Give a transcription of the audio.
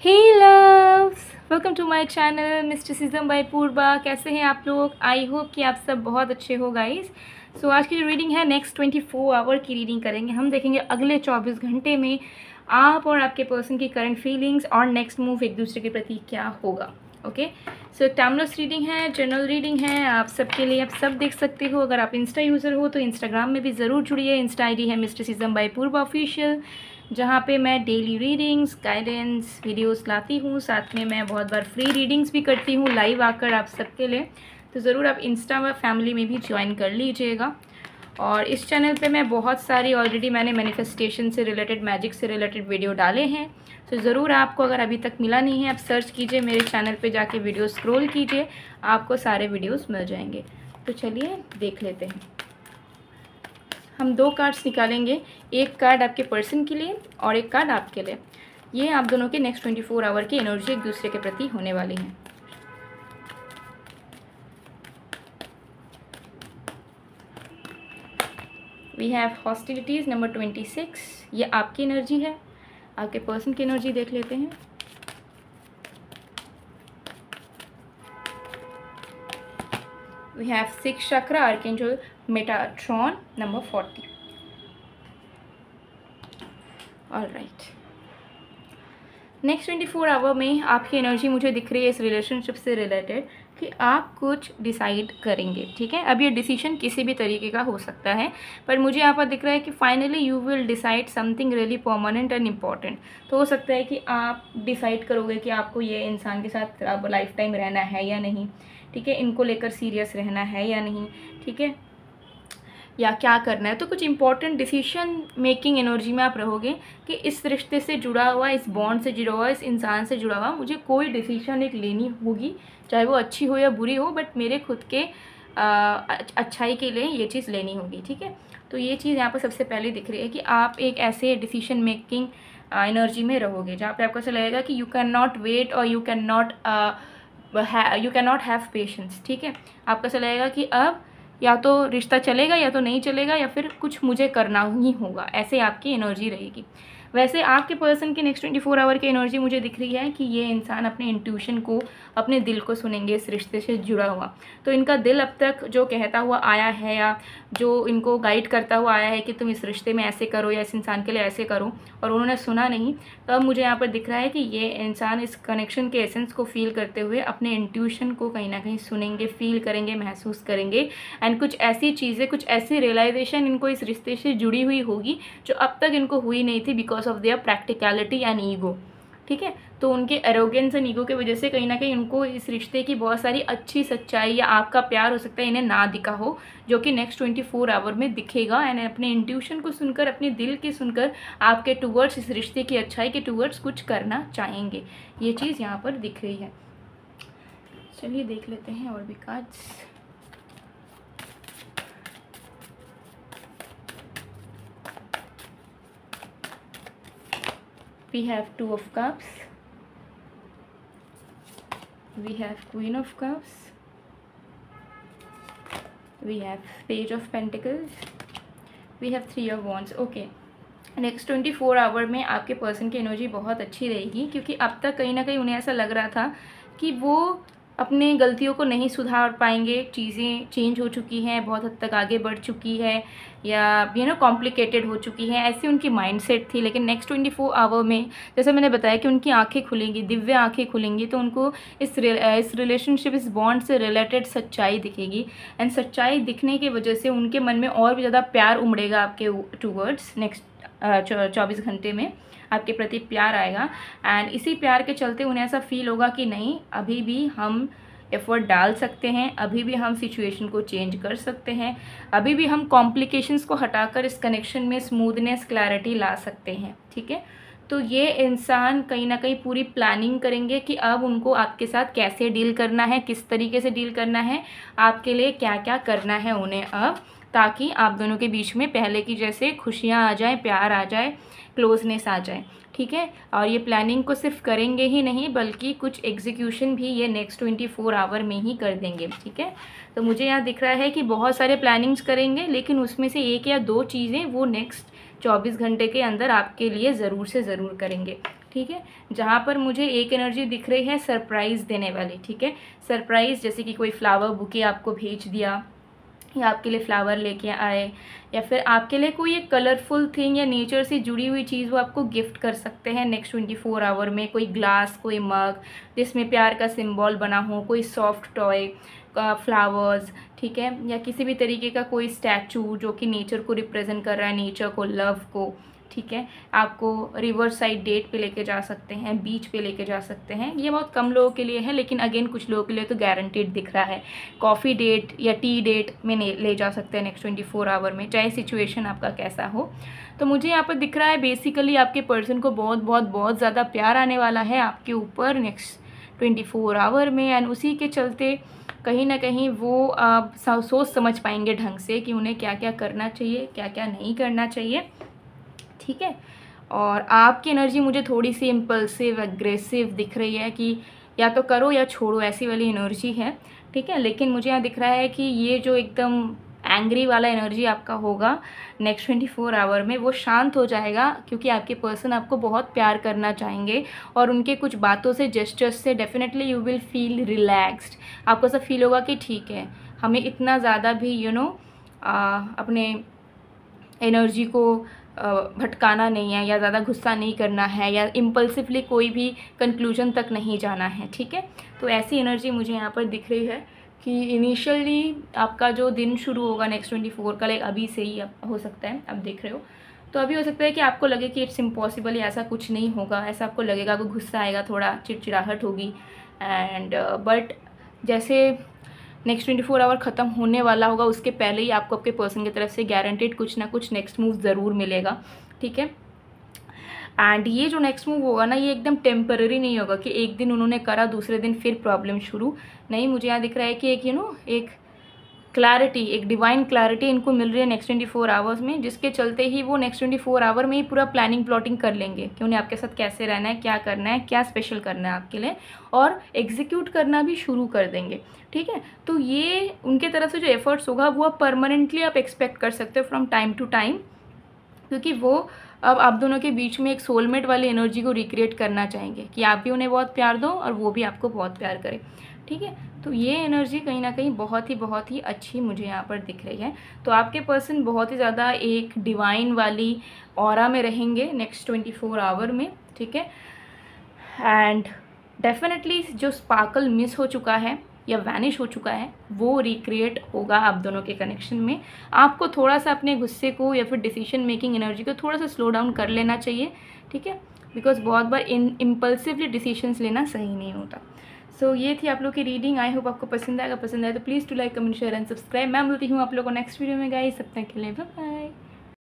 Hey loves welcome to my channel mysticism by Purva कैसे हैं आप लोग? आई होप कि आप सब बहुत अच्छे हो गाइस सो so, आज की जो रीडिंग है नेक्स्ट ट्वेंटी फोर आवर की रीडिंग करेंगे। हम देखेंगे अगले चौबीस घंटे में आप और आपके पर्सन की करंट फीलिंग्स और नेक्स्ट मूव एक दूसरे के प्रति क्या होगा। ओके सो टाइमलेस रीडिंग है जर्नल रीडिंग है आप सबके लिए आप सब देख सकते हो। अगर आप इंस्टा यूज़र हो तो इंस्टाग्राम में भी ज़रूर जुड़िए। इंस्टा आईडी है mysticism by Purva official जहाँ पे मैं डेली रीडिंग्स गाइडेंस वीडियोस लाती हूँ। साथ में मैं बहुत बार फ्री रीडिंग्स भी करती हूँ लाइव आकर आप सबके लिए। तो ज़रूर आप इंस्टा व फैमिली में भी ज्वाइन कर लीजिएगा। और इस चैनल पे मैं बहुत सारी ऑलरेडी मैंने मैनिफेस्टेशन से रिलेटेड मैजिक से रिलेटेड वीडियो डाले हैं। तो ज़रूर आपको अगर अभी तक मिला नहीं है, आप सर्च कीजिए मेरे चैनल पे जाके वीडियो स्क्रॉल कीजिए, आपको सारे वीडियोस मिल जाएँगे। तो चलिए देख लेते हैं। हम दो कार्ड्स निकालेंगे। एक कार्ड आपके पर्सन के लिए और एक कार्ड आपके लिए। ये आप दोनों के नेक्स्ट ट्वेंटी फोर आवर की एनर्जी एक दूसरे के प्रति होने वाली हैं। We have hostilities number twenty six ये आपकी एनर्जी है। आपके पर्सन की एनर्जी देख लेते हैं। We have six chakra, archangel metatron number 40 all right. Next twenty four hour में आपकी एनर्जी मुझे दिख रही है इस रिलेशनशिप से रिलेटेड कि आप कुछ डिसाइड करेंगे, ठीक है? अब ये डिसीज़न किसी भी तरीके का हो सकता है, पर मुझे यहाँ पर दिख रहा है कि finally you will decide something really permanent and important तो हो सकता है कि आप डिसाइड करोगे कि आपको ये इंसान के साथ लाइफ टाइम रहना है या नहीं, ठीक है? इनको लेकर सीरियस रहना है या नहीं, ठीक है? या क्या करना है तो कुछ इंपॉर्टेंट डिसीज़न मेकिंग एनर्जी में आप रहोगे कि इस रिश्ते से जुड़ा हुआ, इस बॉन्ड से जुड़ा हुआ, इस इंसान से जुड़ा हुआ, मुझे कोई डिसीज़न एक लेनी होगी, चाहे वो अच्छी हो या बुरी हो बट मेरे खुद के अच्छाई के लिए ये चीज़ लेनी होगी, ठीक है? तो ये चीज़ यहाँ पर सबसे पहले दिख रही है कि आप एक ऐसे डिसीज़न मेकिंग एनर्जी में रहोगे, जहाँ पे आपको ऐसा लगेगा कि यू कैन नॉट वेट और you can not you can not have patience ठीक है? आपको ऐसा लगेगा कि अब या तो रिश्ता चलेगा या तो नहीं चलेगा या फिर कुछ मुझे करना ही होगा, ऐसे आपकी एनर्जी रहेगी। वैसे आपके पर्सन की नेक्स्ट ट्वेंटी फोर आवर की एनर्जी मुझे दिख रही है कि ये इंसान अपने इंट्यूशन को, अपने दिल को सुनेंगे, इस रिश्ते से जुड़ा हुआ। तो इनका दिल अब तक जो कहता हुआ आया है या जो इनको गाइड करता हुआ आया है कि तुम इस रिश्ते में ऐसे करो या इस इंसान के लिए ऐसे करो, और उन्होंने सुना नहीं तो अब मुझे यहाँ पर दिख रहा है कि ये इंसान इस कनेक्शन के एसेंस को फील करते हुए अपने इंट्यूशन को कहीं ना कहीं सुनेंगे फील करेंगे, महसूस करेंगे। एंड कुछ ऐसी चीज़ें, कुछ ऐसी रियलाइजेशन इनको इस रिश्ते से जुड़ी हुई होगी, जो अब तक इनको हुई नहीं थी because of their practicality and ego ठीक है? तो उनके एरोगेंस एंड ईगो की वजह से कहीं ना कहीं उनको इस रिश्ते की बहुत सारी अच्छी सच्चाई या आपका प्यार हो सकता है इन्हें ना दिखा हो, जो कि नेक्स्ट ट्वेंटी फोर आवर में दिखेगा। एंड अपने इंट्यूशन को सुनकर, अपने दिल के सुनकर आपके टूवर्ड्स इस रिश्ते की अच्छाई के टूवर्ड्स कुछ करना चाहेंगे। ये चीज़ यहाँ पर दिख रही है। चलिए देख लेते हैं और भी cards we have two of cups we have queen of cups we have page of pentacles we have three of wands okay next twenty four hour में आपके पर्सन की एनर्जी बहुत अच्छी रहेगी क्योंकि अब तक कहीं ना कहीं उन्हें ऐसा लग रहा था कि वो अपने गलतियों को नहीं सुधार पाएँगे, चीज़ें चेंज हो चुकी हैं, बहुत हद तक आगे बढ़ चुकी है, या यू नो कॉम्प्लिकेटेड हो चुकी हैं, ऐसी उनकी माइंडसेट थी। लेकिन नेक्स्ट ट्वेंटी फोर आवर में, जैसे मैंने बताया कि उनकी आँखें खुलेंगी, दिव्य आँखें खुलेंगी तो उनको इस इस रिलेशनशिप इस बॉन्ड से रिलेटेड सच्चाई दिखेगी। एंड सच्चाई दिखने की वजह से उनके मन में और भी ज़्यादा प्यार उमड़ेगा आपके टूवर्ड्स नेक्स्ट चौबीस घंटे में आपके प्रति प्यार आएगा। एंड इसी प्यार के चलते उन्हें ऐसा फील होगा कि नहीं, अभी भी हम एफर्ट डाल सकते हैं, अभी भी हम सिचुएशन को चेंज कर सकते हैं, अभी भी हम कॉम्प्लिकेशंस को हटाकर इस कनेक्शन में स्मूथनेस क्लैरिटी ला सकते हैं, ठीक है? तो ये इंसान कहीं ना कहीं पूरी प्लानिंग करेंगे कि अब उनको आपके साथ कैसे डील करना है, किस तरीके से डील करना है, आपके लिए क्या क्या करना है उन्हें अब। ताकि आप दोनों के बीच में पहले की जैसे खुशियाँ आ जाए, प्यार आ जाए क्लोजनेस आ जाए, ठीक है? और ये प्लानिंग को सिर्फ़ करेंगे ही नहीं, बल्कि कुछ एग्जीक्यूशन भी ये नेक्स्ट ट्वेंटी फोर आवर में ही कर देंगे, ठीक है? तो मुझे यहाँ दिख रहा है कि बहुत सारे प्लानिंग्स करेंगे, लेकिन उसमें से एक या दो चीज़ें वो नेक्स्ट चौबीस घंटे के अंदर आपके लिए ज़रूर से ज़रूर करेंगे, ठीक है? जहाँ पर मुझे एक एनर्जी दिख रही है सरप्राइज़ देने वाली, ठीक है? सरप्राइज़ जैसे कि कोई फ्लावर बुके आपको भेज दिया या आपके लिए फ्लावर लेके आए, या फिर आपके लिए कोई एक कलरफुल थिंग या नेचर से जुड़ी हुई चीज़ वो आपको गिफ्ट कर सकते हैं नेक्स्ट ट्वेंटी फोर आवर में, कोई ग्लास कोई मग जिसमें प्यार का सिंबल बना हो, कोई सॉफ्ट टॉय का फ्लावर्स ठीक है? या किसी भी तरीके का कोई स्टैचू जो कि नेचर को रिप्रेजेंट कर रहा है नेचर को लव को। ठीक है, आपको रिवर साइड डेट पे लेके जा सकते हैं, बीच पे लेके जा सकते हैं। ये बहुत कम लोगों के लिए है, लेकिन अगेन कुछ लोगों के लिए तो गारंटेड दिख रहा है। कॉफ़ी डेट या टी डेट में ले जा सकते हैं नेक्स्ट ट्वेंटी फोर आवर में, चाहे सिचुएशन आपका कैसा हो। तो मुझे यहाँ पर दिख रहा है बेसिकली आपके पर्सन को बहुत बहुत बहुत ज़्यादा प्यार आने वाला है आपके ऊपर नेक्स्ट ट्वेंटी फोर आवर में एंड उसी के चलते कहीं ना कहीं वो आप सोच समझ पाएँगे ढंग से कि उन्हें क्या क्या करना चाहिए क्या क्या नहीं करना चाहिए। ठीक है? और आपकी एनर्जी मुझे थोड़ी सी इम्पल्सिव एग्रेसिव दिख रही है कि या तो करो या छोड़ो ऐसी वाली एनर्जी है ठीक है? लेकिन मुझे यहाँ दिख रहा है कि ये जो एकदम एंग्री वाला एनर्जी आपका होगा नेक्स्ट ट्वेंटी फोर आवर में वो शांत हो जाएगा क्योंकि आपके पर्सन आपको बहुत प्यार करना चाहेंगे और उनके कुछ बातों से जेस्टर्स से definitely you will feel relaxed आपको ऐसा फील होगा कि ठीक है हमें इतना ज़्यादा भी यू you नो know, अपने एनर्जी को भटकाना नहीं है या ज़्यादा गुस्सा नहीं करना है या इम्पल्सिवली कोई भी कंक्लूजन तक नहीं जाना है, ठीक है? तो ऐसी एनर्जी मुझे यहाँ पर दिख रही है कि इनिशियली आपका जो दिन शुरू होगा नेक्स्ट ट्वेंटी फोर का लाइक अभी से ही हो सकता है, आप देख रहे हो। तो अभी हो सकता है कि आपको लगे कि इट्स इम्पॉसिबल ऐसा कुछ नहीं होगा, ऐसा आपको लगेगा, आपको गुस्सा आएगा, थोड़ा चिड़चिड़ाहट होगी। एंड बट जैसे नेक्स्ट ट्वेंटी फोर आवर ख़त्म होने वाला होगा, उसके पहले ही आपको आपके पर्सन की तरफ़ से गारंटेड कुछ ना कुछ नेक्स्ट मूव ज़रूर मिलेगा, ठीक है? एंड ये जो नेक्स्ट मूव होगा ना, ये एकदम टेम्पररी नहीं होगा कि एक दिन उन्होंने करा, दूसरे दिन फिर प्रॉब्लम शुरू। नहीं, मुझे यहाँ दिख रहा है कि एक यू नो एक क्लैरिटी एक डिवाइन क्लैरिटी इनको मिल रही है नेक्स्ट ट्वेंटी फोर आवर्स में, जिसके चलते ही वो नेक्स्ट ट्वेंटी फोर आवर में ही पूरा प्लानिंग प्लॉटिंग कर लेंगे कि उन्हें आपके साथ कैसे रहना है, क्या करना है, क्या स्पेशल करना है आपके लिए, और एग्जीक्यूट करना भी शुरू कर देंगे। ठीक है? तो ये उनके तरफ़ से जो एफर्ट्स होगा, वो आप परमानेंटली आप एक्सपेक्ट कर सकते हो फ्रॉम टाइम टू टाइम क्योंकि वो अब आप दोनों के बीच में एक सोलमेट वाली एनर्जी को रिक्रिएट करना चाहेंगे कि आप भी उन्हें बहुत प्यार दो और वो भी आपको बहुत प्यार करें। ठीक है? तो ये एनर्जी कहीं ना कहीं बहुत ही बहुत ही अच्छी मुझे यहाँ पर दिख रही है। तो आपके पर्सन बहुत ही ज़्यादा एक डिवाइन वाली और में रहेंगे नेक्स्ट ट्वेंटी फोर आवर में, ठीक है? एंड डेफिनेटली जो स्पार्कल मिस हो चुका है या वैनिश हो चुका है, वो रिक्रिएट होगा आप दोनों के कनेक्शन में। आपको थोड़ा सा अपने गुस्से को या फिर डिसीज़न मेकिंग एनर्जी को थोड़ा सा स्लो डाउन कर लेना चाहिए, ठीक है? बिकॉज़ बहुत बार इन इम्पल्सिवली डिसीजंस लेना सही नहीं होता। सो so, ये थी आप लोग की रीडिंग आई होप आपको पसंद आएगा पसंद आए तो please to like comment share and subscribe मैं बोलती हूँ आप लोगों को नेक्स्ट वीडियो में गाई सब तक के लिए बाय